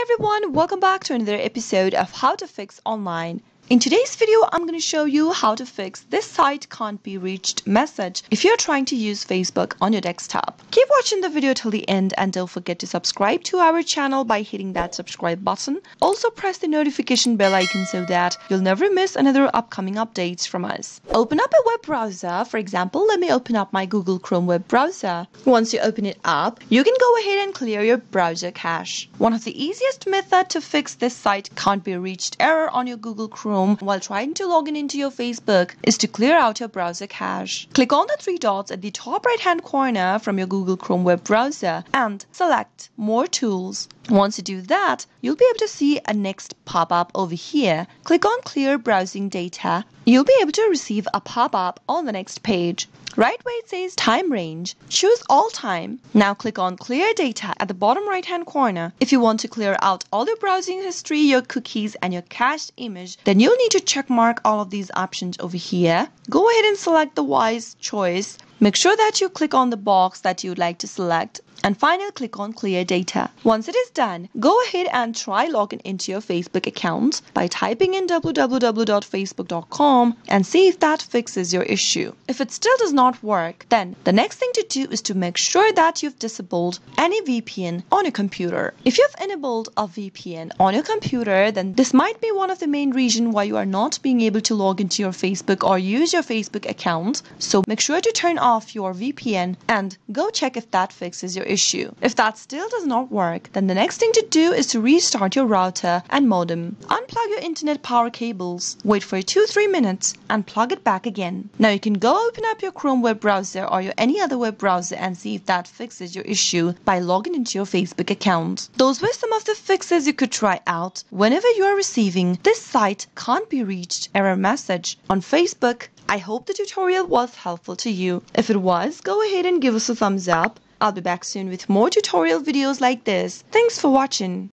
Hi everyone, welcome back to another episode of How to Fix Online. In today's video, I'm going to show you how to fix this site can't be reached message if you're trying to use Facebook on your desktop. Keep watching the video till the end and don't forget to subscribe to our channel by hitting that subscribe button. Also press the notification bell icon so that you'll never miss another upcoming updates from us. Open up a web browser. For example, let me open up my Google Chrome web browser. Once you open it up, you can go ahead and clear your browser cache. One of the easiest method to fix this site can't be reached error on your Google Chrome Chrome while trying to log in into your Facebook is to clear out your browser cache. Click on the three dots at the top right hand corner from your Google Chrome web browser and select More Tools. Once you do that, you'll be able to see a next pop-up over here. Click on Clear Browsing Data. You'll be able to receive a pop-up on the next page. Right where it says time range, choose all time. Now click on clear data at the bottom right hand corner. If you want to clear out all your browsing history, your cookies and your cached image, then you'll need to check mark all of these options over here. Go ahead and select the wise choice. Make sure that you click on the box that you'd like to select and finally click on clear data. Once it is done, go ahead and try logging into your Facebook account by typing in www.facebook.com and see if that fixes your issue. If it still does not work, then the next thing to do is to make sure that you've disabled any VPN on your computer. If you've enabled a VPN on your computer, then this might be one of the main reasons why you are not being able to log into your Facebook or use your Facebook account. So make sure to turn off your VPN and go check if that fixes your issue. If that still does not work, then the next thing to do is to restart your router and modem. Unplug your internet power cables, wait for 2-3 minutes, and plug it back again. Now you can go open up your Chrome web browser or your any other web browser and see if that fixes your issue by logging into your Facebook account. Those were some of the fixes you could try out whenever you are receiving this site can't be reached error message on Facebook. I hope the tutorial was helpful to you. If it was, go ahead and give us a thumbs up I'll be back soon with more tutorial videos like this. Thanks for watching.